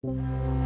Música